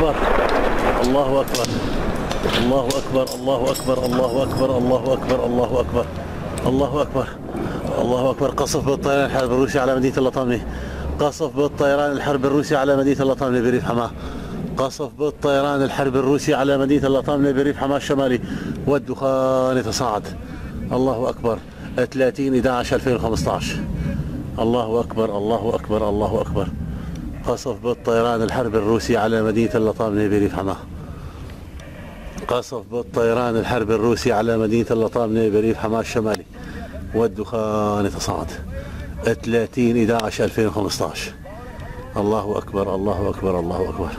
الله أكبر الله أكبر الله أكبر الله أكبر الله أكبر الله أكبر الله أكبر الله أكبر قصف بالطيران الحرب الروسي على مدينة اللطامي قصف بالطيران الحرب الروسي على مدينة اللطامي بريف حماه قصف بالطيران الحرب الروسي على مدينة اللطامي بريف حماه الشمالي والدخان يتصاعد الله أكبر 30 11 2015 الله أكبر الله أكبر الله أكبر قصف بالطيران الحرب الروسي على مدينة اللطامي بريف حماة. قصف بالطيران الحرب الروسي على مدينة اللطامنة بريف حماة الشمالي. والدخان يتصاعد 30 11 2015 الله أكبر الله أكبر الله أكبر.